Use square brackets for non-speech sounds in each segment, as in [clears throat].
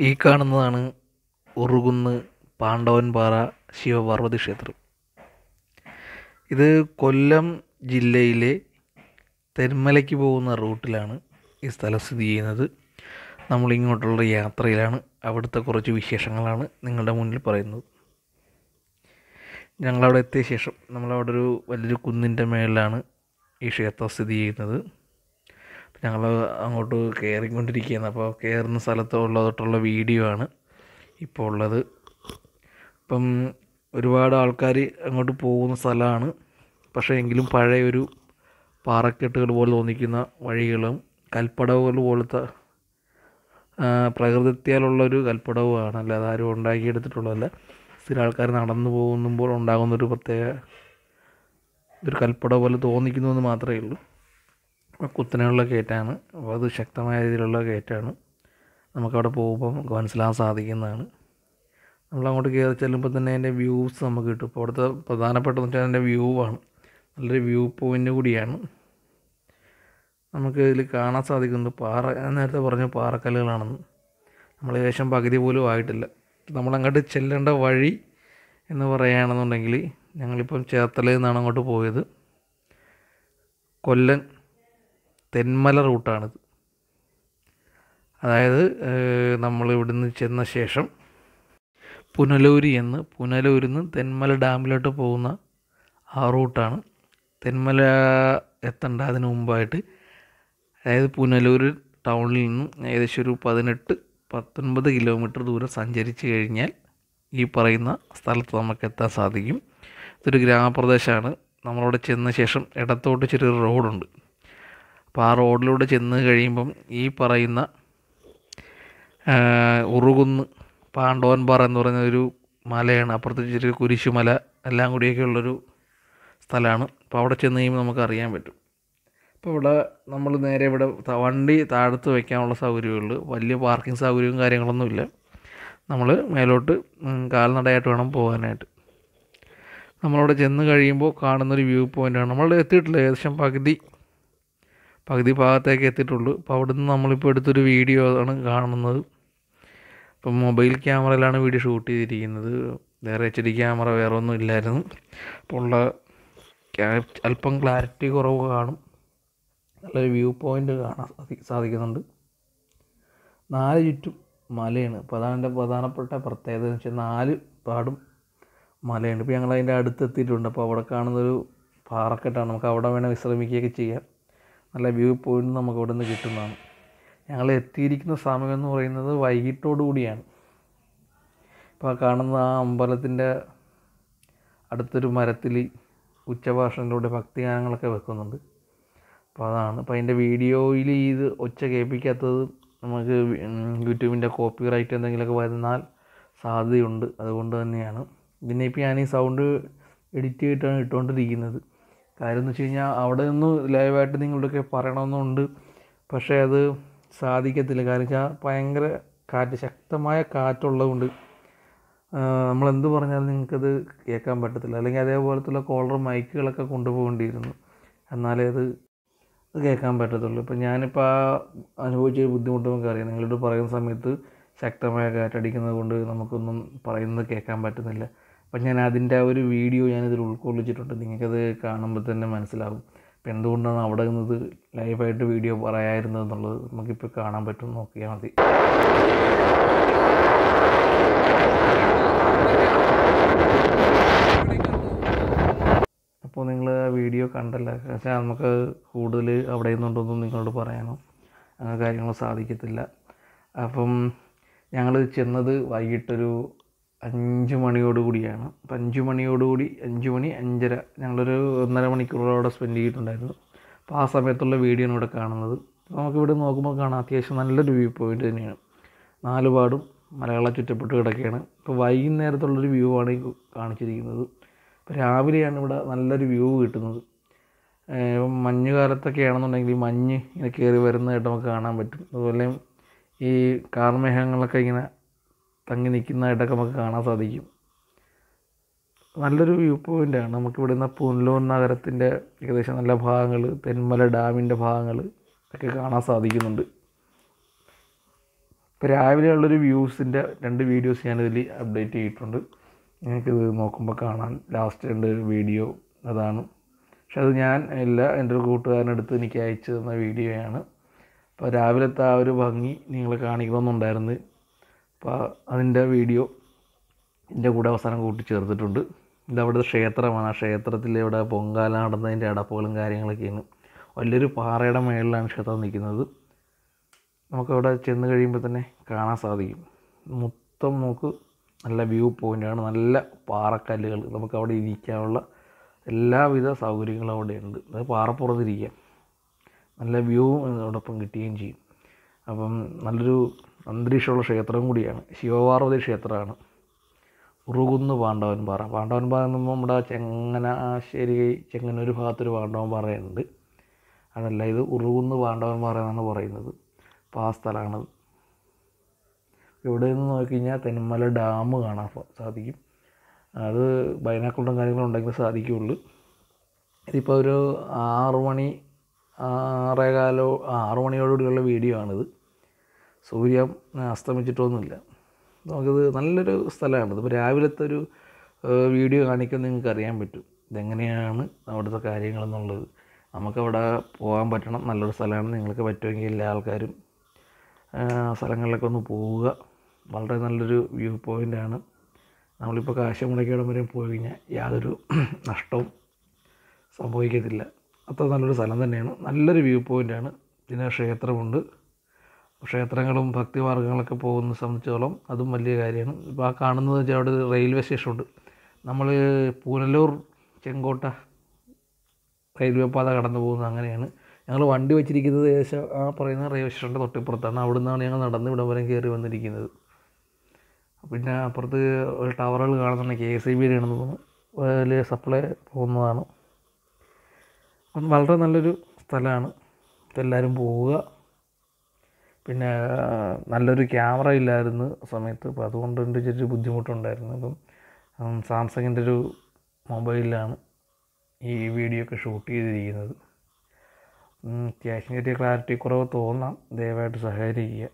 ഈ കാണുന്നതാണ് ഉറുകുന്ന് പാണ്ഡവൻപാറ ശിവപാർവതി ക്ഷേത്രം. ഇത് കൊല്ലം ജില്ലയിലെ തെന്മലയ്ക്ക് പോകുന്ന റൂട്ടിലാണ് ഈ സ്ഥലം സ്ഥിതി ചെയ്യുന്നത്. നമ്മൾ ഇങ്ങോട്ടുള്ള യാത്രയിലാണ്. അവിടുത്തെ കുറച്ച് വിശേഷങ്ങളാണ് നിങ്ങളുടെ മുന്നിൽ പറയുന്നത്. ഞങ്ങളവിടെ എത്തിയ ശേഷം നമ്മളവിടെ ഒരു വലിയൊരു കുന്നിന്റെ മേളിലാണ് ഈ ക്ഷേത്രം സ്ഥിതി ചെയ്യുന്നത്. ഞങ്ങൾ അങ്ങോട്ട് കയറിക്കൊണ്ടിരിക്കുകയാണ് അപ്പോൾ കയറുന്ന സ്ഥലത്തുള്ള തൊട്ടുള്ള വീഡിയോ ആണ് ഇപ്പോൾ ഉള്ളത്. ഇപ്പം ഒരുപാട് ആൾക്കാർ അങ്ങോട്ട് പോകുന്ന സ്ഥലമാണ്. പക്ഷേ എങ്കിലും പഴയ ഒരു പാറക്കെട്ടുകൾ പോലെ തോന്നിക്കുന്ന വഴികളും കൽപ്പടവുകൾ പോലത്തെ പ്രകൃതിയാലുള്ളൊരു കൽപ്പടവുമാണ്. അല്ലാതെ ആരും ഉണ്ടാക്കിയെടുത്തിട്ടുള്ളതല്ല. സ്ഥിരം ആൾക്കാർ നടന്നു പോകുമ്പോൾ ഉണ്ടാകുന്നൊരു പ്രത്യേക ഒരു കൽപ്പടവ് പോലെ തോന്നിക്കുന്നു എന്ന് മാത്രമേ ഉള്ളൂ. കുത്തനെയുള്ള കയറ്റാണ് അപ്പോൾ അത് ശക്തമായ രീതിയിലുള്ള കയറ്റാണ് നമുക്കവിടെ പോകുമ്പോൾ നമുക്ക് മനസ്സിലാകാൻ സാധിക്കുന്നതാണ്. നമ്മൾ അങ്ങോട്ട് കയറി ചെല്ലുമ്പോൾ തന്നെ അതിന്റെ വ്യൂസ് നമുക്ക് കിട്ടും. ഇപ്പോൾ അവിടുത്തെ പ്രധാനപ്പെട്ടതെന്ന് വെച്ചാൽ അതിന്റെ വ്യൂ ആണ്. നല്ലൊരു വ്യൂ പോയിന്റ് കൂടിയാണ്. നമുക്ക് ഇതിൽ കാണാൻ സാധിക്കുന്നത് പാറ ഞാൻ നേരത്തെ പറഞ്ഞ പാറക്കല്ലുകളാണെന്ന്. നമ്മൾ ഏകദേശം പകുതി പോലും ആയിട്ടില്ല. നമ്മളങ്ങോട്ട് ചെല്ലേണ്ട വഴി എന്ന് പറയുകയാണെന്നുണ്ടെങ്കിൽ ഞങ്ങളിപ്പം ചേർത്തലയിൽ നിന്നാണ് അങ്ങോട്ട് പോയത്. കൊല്ലം തെന്മല റൂട്ടാണിത്. അതായത് നമ്മൾ ഇവിടുന്ന് ചെന്ന ശേഷം പുനലൂരി എന്ന് പുനലൂരിൽ നിന്ന് തെന്മല ഡാമിലോട്ട് പോകുന്ന ആ റൂട്ടാണ്. തെന്മല എത്തേണ്ട അതിന് മുമ്പായിട്ട് അതായത് പുനലൂർ ടൗണിൽ നിന്നും ഏകദേശം ഒരു പതിനെട്ട് പത്തൊൻപത് കിലോമീറ്റർ ദൂരം സഞ്ചരിച്ച് കഴിഞ്ഞാൽ ഈ പറയുന്ന സ്ഥലത്ത് നമുക്ക് എത്താൻ സാധിക്കും. ഇതൊരു ഗ്രാമപ്രദേശമാണ്. നമ്മളവിടെ ചെന്ന ശേഷം ഇടത്തോട്ട് ചെറിയൊരു റോഡുണ്ട്. അപ്പോൾ ആ റോഡിലൂടെ ചെന്ന് കഴിയുമ്പം ഈ പറയുന്ന ഉറുകുന്ന് പാണ്ഡവൻപാറ എന്ന് പറയുന്ന ഒരു മലയാണ്. അപ്പുറത്ത് ചെറിയ കുരിശുമല എല്ലാം കൂടിയൊക്കെ ഉള്ളൊരു സ്ഥലമാണ്. അപ്പോൾ അവിടെ ചെന്ന് കഴിയുമ്പോൾ നമുക്ക് അറിയാൻ പറ്റും. അപ്പോൾ ഇവിടെ നമ്മൾ നേരെ ഇവിടെ വണ്ടി താഴത്ത് വയ്ക്കാനുള്ള സൗകര്യമുള്ളൂ വലിയ പാർക്കിംഗ് സൗകര്യവും കാര്യങ്ങളൊന്നുമില്ല നമ്മൾ മേലോട്ട് കാൽനടയായിട്ട് വേണം പോകാനായിട്ട്. നമ്മളവിടെ ചെന്ന് കഴിയുമ്പോൾ കാണുന്നൊരു വ്യൂ പോയിന്റാണ് നമ്മൾ എത്തിയിട്ടില്ല. ഏകദേശം പകുതി പകുതി ഭാഗത്തേക്ക് എത്തിയിട്ടുള്ളൂ. അപ്പോൾ അവിടുന്ന് നമ്മളിപ്പോൾ എടുത്തൊരു വീഡിയോ ആണ് കാണുന്നത്. ഇപ്പം മൊബൈൽ ക്യാമറയിലാണ് വീഡിയോ ഷൂട്ട് ചെയ്തിരിക്കുന്നത്. വേറെ എച്ച് ഡി ക്യാമറ വേറെ ഒന്നും ഇല്ലായിരുന്നു. അപ്പോൾ ഉള്ള അല്പം ക്ലാരിറ്റി കുറവ് കാണും. നല്ലൊരു വ്യൂ പോയിന്റ് കാണാൻ സാധിക്കുന്നുണ്ട്. നാല് ചുറ്റും മലയാണ്. അപ്പോൾ അതാണ് എന്റെ പ്രധാനപ്പെട്ട പ്രത്യേകത. എന്ന് വെച്ചാൽ നാല് പാടും മലയുണ്ട്. ഇപ്പോൾ ഞങ്ങൾ അതിന്റെ അടുത്തെത്തിയിട്ടുണ്ട്. അപ്പോൾ അവിടെ കാണുന്നൊരു പാറക്കെട്ടാണ്. നമുക്ക് അവിടെ വേണേൽ വിശ്രമിക്കുകയൊക്കെ ചെയ്യാം. നല്ല വ്യൂ പോയിന്റ് നമുക്ക് അവിടെ നിന്ന് കിട്ടുന്നതാണ്. ഞങ്ങൾ എത്തിയിരിക്കുന്ന സമയം എന്ന് പറയുന്നത് വൈകിട്ടോടു കൂടിയാണ്. ഇപ്പോൾ കാണുന്ന ആ അമ്പലത്തിന്റെ അടുത്തൊരു മരത്തിൽ ഉച്ചഭാഷണിലൂടെ ഭക്തിഗാനങ്ങളൊക്കെ വെക്കുന്നുണ്ട്. അപ്പോൾ അതാണ്. അപ്പോൾ അതിന്റെ വീഡിയോയിൽ ഇത് ഒച്ച കേൾപ്പിക്കാത്തത് നമുക്ക് യൂട്യൂബിന്റെ കോപ്പി റൈറ്റ് എന്തെങ്കിലുമൊക്കെ വരുന്നാൽ സാധ്യതയുണ്ട്. അതുകൊണ്ട് തന്നെയാണ്. പിന്നെ ഇപ്പോൾ ഞാൻ ഈ സൗണ്ട് എഡിറ്റ് ചെയ്തിട്ടാണ് ഇട്ടുകൊണ്ടിരിക്കുന്നത്. കാര്യം എന്ന് വെച്ച് കഴിഞ്ഞാൽ അവിടെ നിന്ന് ലൈവായിട്ട് നിങ്ങളുടെയൊക്കെ പറയണമെന്നുണ്ട്. പക്ഷേ അത് സാധിക്കത്തില്ല. കാരണം വെച്ചാൽ ഭയങ്കര കാറ്റ് ശക്തമായ കാറ്റുള്ളതുകൊണ്ട് നമ്മളെന്ത് പറഞ്ഞാലും നിങ്ങൾക്കത് കേൾക്കാൻ പറ്റത്തില്ല. അല്ലെങ്കിൽ അതേപോലത്തുള്ള കോളർ മൈക്കുകളൊക്കെ കൊണ്ടുപോകേണ്ടിയിരുന്നു. എന്നാലേ അത് കേൾക്കാൻ പറ്റത്തുള്ളൂ. ഇപ്പം ഞാനിപ്പോൾ ആ അനുഭവിച്ച ബുദ്ധിമുട്ട് നമുക്ക് അറിയാം നിങ്ങളോട് പറയുന്ന സമയത്ത് ശക്തമായ കാറ്റടിക്കുന്നത് കൊണ്ട് നമുക്കൊന്നും പറയുന്നത് കേൾക്കാൻ പറ്റുന്നില്ല. അപ്പം ഞാൻ അതിന്റെ ആ ഒരു വീഡിയോ ഞാനിതിൽ ഉൾക്കൊള്ളിച്ചിട്ടുണ്ട്. നിങ്ങൾക്കത് കാണുമ്പോൾ തന്നെ മനസ്സിലാവും. അപ്പം എന്തുകൊണ്ടാണ് അവിടെ നിന്നത് ലൈവായിട്ട് വീഡിയോ പറയായിരുന്നത് എന്നുള്ളത് നമുക്കിപ്പോൾ കാണാൻ പറ്റും. നോക്കിയാൽ മതി. അപ്പോൾ നിങ്ങൾ ആ വീഡിയോ കണ്ടല്ല? പക്ഷേ നമുക്ക് കൂടുതൽ അവിടെ നിന്നുണ്ടൊന്നും നിങ്ങളോട് പറയാനോ? അങ്ങനെ കാര്യങ്ങളോ സാധിക്കത്തില്ല. അപ്പം ഞങ്ങൾ ചെന്നത് വൈകിട്ടൊരു അഞ്ച് മണിയോട് കൂടിയാണ്. അപ്പം അഞ്ച് മണിയോടുകൂടി അഞ്ച് മണി അഞ്ചര ഞങ്ങളൊരു ഒന്നര മണിക്കൂറോളം അവിടെ സ്പെൻഡ് ചെയ്തിട്ടുണ്ടായിരുന്നു. അപ്പോൾ ആ സമയത്തുള്ള വീഡിയോ ആണ് ഇവിടെ കാണുന്നത്. നമുക്കിവിടെ നോക്കുമ്പോൾ കാണാം അത്യാവശ്യം നല്ലൊരു വ്യൂ പോയിന്റ് തന്നെയാണ്. നാല് പാടും മലകളെ ചുറ്റപ്പെട്ട് കിടക്കുകയാണ് ഇപ്പോൾ വൈകുന്നേരത്തുള്ളൊരു വ്യൂ ആണ് ഈ കാണിച്ചിരിക്കുന്നത്. ഇപ്പോൾ രാവിലെയാണ് ഇവിടെ നല്ലൊരു വ്യൂ കിട്ടുന്നത്. ഇപ്പം മഞ്ഞ് കാലത്തൊക്കെ ആണെന്നുണ്ടെങ്കിൽ ഈ മഞ്ഞ് ഇങ്ങനെ കയറി വരുന്നതായിട്ട് നമുക്ക് കാണാൻ പറ്റും. അതുപോലെ ഈ കാർമേഘങ്ങളൊക്കെ ഇങ്ങനെ തങ്ങി നിൽക്കുന്നതായിട്ടൊക്കെ നമുക്ക് കാണാൻ സാധിക്കും. നല്ലൊരു വ്യൂ പോയിന്റാണ് നമുക്കിവിടെ നിന്ന് പുനലൂർ നഗരത്തിന്റെ ഏകദേശം നല്ല ഭാഗങ്ങൾ തെന്മല ഡാമിന്റെ ഭാഗങ്ങൾ ഒക്കെ കാണാൻ സാധിക്കുന്നുണ്ട്. ഇപ്പോൾ രാവിലെയുള്ളൊരു വ്യൂസിന്റെ രണ്ട് വീഡിയോസ് ഞാനിതിൽ അപ്ഡേറ്റ് ചെയ്തിട്ടുണ്ട്. നിങ്ങൾക്കിത് നോക്കുമ്പോൾ കാണാൻ ലാസ്റ്റ് രണ്ട് വീഡിയോ അതാണ്. പക്ഷെ അത് ഞാൻ ഇല്ല എന്റെ ഒരു കൂട്ടുകാരനടുത്ത് എനിക്ക് അയച്ചു തന്ന വീഡിയോയാണ് അപ്പോൾ രാവിലത്തെ ആ ഒരു ഭംഗി നിങ്ങൾ കാണിക്കണമെന്നുണ്ടായിരുന്നു. അപ്പോൾ അതിന്റെ വീഡിയോ എന്റെ കൂടെ അവസാനം കൂട്ടിച്ചേർത്തിട്ടുണ്ട് ഇത് അവിടുത്തെ ക്ഷേത്രമാണ്. ആ ക്ഷേത്രത്തിൽ ഇവിടെ പൊങ്കാല നടന്നതിന്റെ അടപ്പുകളും കാര്യങ്ങളൊക്കെയാണ്. വലിയൊരു പാറയുടെ മേളിലാണ് ക്ഷേത്രം നിൽക്കുന്നത്. നമുക്കവിടെ ചെന്ന് കഴിയുമ്പോൾ തന്നെ കാണാൻ സാധിക്കും. മൊത്തം നമുക്ക് നല്ല വ്യൂ പോയിന്റാണ് നല്ല പാറക്കല്ലുകൾ. നമുക്കവിടെ ഇരിക്കാനുള്ള എല്ലാവിധ സൗകര്യങ്ങളും അവിടെ ഉണ്ട് അത് പാറപ്പുറത്തിരിക്കാം. നല്ല വ്യൂവും അതോടൊപ്പം കിട്ടുകയും ചെയ്യും. അപ്പം നല്ലൊരു അന്തരീക്ഷമുള്ള ക്ഷേത്രവും കൂടിയാണ്. ശിവപാർവതി ക്ഷേത്രമാണ്. ഉറുകുന്ന് പാണ്ഡവൻ പാറ. പാണ്ഡവൻ പാറ എന്നുമ്പോൾ നമ്മുടെ ചെങ്ങനാശ്ശേരി ചെങ്ങന്നൂർ ഭാഗത്തൊരു പാണ്ഡവൻ പാറയുണ്ട്. അതല്ല ഇത് ഉറുകുന്ന് പാണ്ഡവൻ പാറ എന്നാണ് പറയുന്നത്. അപ്പോൾ ആ സ്ഥലമാണ്. ഇവിടെ നിന്ന് നോക്കിക്കഴിഞ്ഞാൽ തെന്മല ഡാം കാണാൻ സാധിക്കും. അത് ബൈനാക്കുളും കാര്യങ്ങളും ഉണ്ടെങ്കിൽ സാധിക്കുകയുള്ളൂ ഇതിപ്പോൾ ഒരു ആറു മണി ആറേകാലോ ആറു മണിയോടുകൂടിയുള്ള വീഡിയോ ആണിത്. സൂര്യൻ അസ്തമിച്ചിട്ടൊന്നുമില്ല. നമുക്കിത് നല്ലൊരു സ്ഥലമാണ്. ഇതിപ്പോൾ രാവിലത്തെ ഒരു വീഡിയോ കാണിക്കുമ്പോൾ നിങ്ങൾക്ക് അറിയാൻ പറ്റും. ഇതെങ്ങനെയാണ് അവിടുത്തെ കാര്യങ്ങളെന്നുള്ളത്. നമുക്കവിടെ പോകാൻ പറ്റണം. നല്ലൊരു സ്ഥലമാണ്. നിങ്ങൾക്ക് പറ്റുമെങ്കിൽ എല്ലാ ആൾക്കാരും സ്ഥലങ്ങളിലൊക്കെ ഒന്ന് പോവുക. വളരെ നല്ലൊരു വ്യൂ പോയിന്റാണ് നമ്മളിപ്പോൾ കാശ് മുടക്കിയിടം വരെ പോയി കഴിഞ്ഞാൽ യാതൊരു [clears throat] നഷ്ടവും സംഭവിക്കത്തില്ല. അത്ര നല്ലൊരു സ്ഥലം തന്നെയാണ്. നല്ലൊരു വ്യൂ പോയിന്റാണ് പിന്നെ ക്ഷേത്രമുണ്ട്. ക്ഷേത്രങ്ങളും ഭക്തിമാർഗങ്ങളൊക്കെ പോകുന്ന സംബന്ധിച്ചോളം അതും വലിയ കാര്യമാണ്. ഇപ്പോൾ ആ കാണുന്നത് വെച്ചാൽ അവിടെ റെയിൽവേ സ്റ്റേഷനുണ്ട്. നമ്മൾ പൂനലൂർ ചെങ്കോട്ട റെയിൽവേ പാത കടന്നു പോകുന്നത് അങ്ങനെയാണ്. ഞങ്ങൾ വണ്ടി വെച്ചിരിക്കുന്നത് ഏകദേശം ആ പറയുന്ന റെയിൽവേ സ്റ്റേഷന്റെ തൊട്ടിപ്പുറത്താണ്. അവിടെ നിന്നാണ് ഞങ്ങൾ നടന്ന് ഇവിടെ വരെ കയറി വന്നിരിക്കുന്നത്. പിന്നെ അപ്പുറത്ത് ഒരു ടവറുകൾ കാണുന്നുണ്ട് കെ എസ് ഇ ബിയുടെ ആണെന്ന് തോന്നുന്നു. വലിയ സപ്ലൈ പോകുന്നതാണ്. വളരെ നല്ലൊരു സ്ഥലമാണ്. എല്ലാവരും പോവുക. പിന്നെ നല്ലൊരു ക്യാമറ ഇല്ലായിരുന്നു സമയത്ത്. അപ്പോൾ അതുകൊണ്ട് എന്റെ ചെറിയ ബുദ്ധിമുട്ടുണ്ടായിരുന്നു. അപ്പം സാംസങ്ങിന്റെ ഒരു മൊബൈലിലാണ് ഈ വീഡിയോ ഒക്കെ ഷൂട്ട് ചെയ്തിരിക്കുന്നത്. അത്യാവശ്യം ചെറിയ ക്ലാരിറ്റി കുറവ് തോന്നാം. ദയവായിട്ട് സഹകരിക്കുക.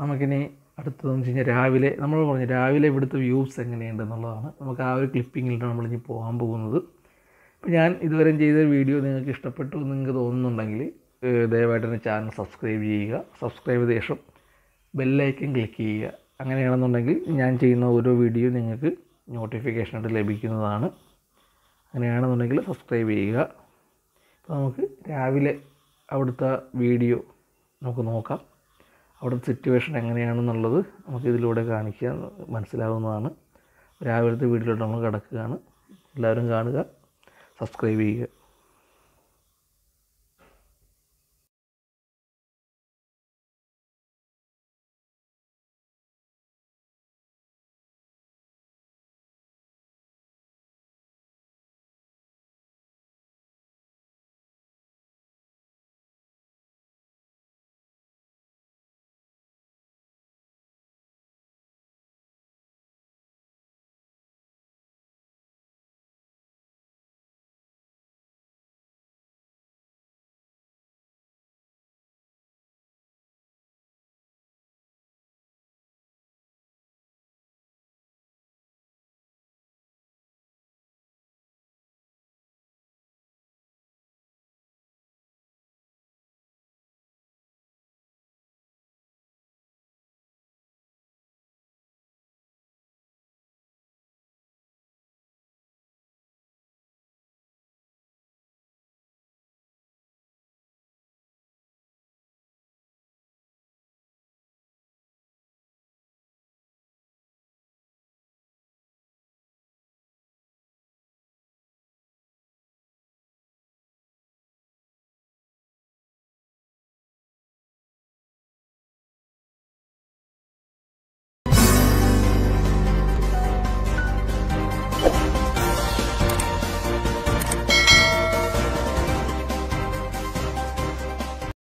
നമുക്കിനി അടുത്തതെന്ന് വെച്ച് കഴിഞ്ഞാൽ രാവിലെ നമ്മൾ പറഞ്ഞു രാവിലെ ഇവിടുത്തെ വ്യൂസ് എങ്ങനെയുണ്ട് എന്നുള്ളതാണ് നമുക്ക് ആ ഒരു ക്ലിപ്പിങ്ങിലാണ് നമ്മളിനി പോകാൻ പോകുന്നത്. അപ്പോൾ ഞാൻ ഇതുവരെ ചെയ്ത വീഡിയോ നിങ്ങൾക്ക് ഇഷ്ടപ്പെട്ടു എന്ന് നിങ്ങൾക്ക് തോന്നുന്നുണ്ടെങ്കിൽ ദയവായിട്ട് എന്റെ ചാനൽ സബ്സ്ക്രൈബ് ചെയ്യുക. സബ്സ്ക്രൈബ് ശേഷം ബെല്ലൈക്കൻ ക്ലിക്ക് ചെയ്യുക. അങ്ങനെയാണെന്നുണ്ടെങ്കിൽ ഞാൻ ചെയ്യുന്ന ഓരോ വീഡിയോ നിങ്ങൾക്ക് നോട്ടിഫിക്കേഷനായിട്ട് ലഭിക്കുന്നതാണ്. അങ്ങനെയാണെന്നുണ്ടെങ്കിൽ സബ്സ്ക്രൈബ് ചെയ്യുക. അപ്പോൾ നമുക്ക് രാവിലെ അവിടുത്തെ വീഡിയോ നമുക്ക് നോക്കാം. അവിടുത്തെ സിറ്റുവേഷൻ എങ്ങനെയാണെന്നുള്ളത് നമുക്ക് ഇതിലൂടെ കാണിക്കാൻ മനസ്സിലാവുന്നതാണ്. രാവിലത്തെ വീഡിയോയിലോട്ട് നമ്മൾ കിടക്കുകയാണ്. എല്ലാവരും കാണുക സബ്സ്ക്രൈബ് ചെയ്യുക.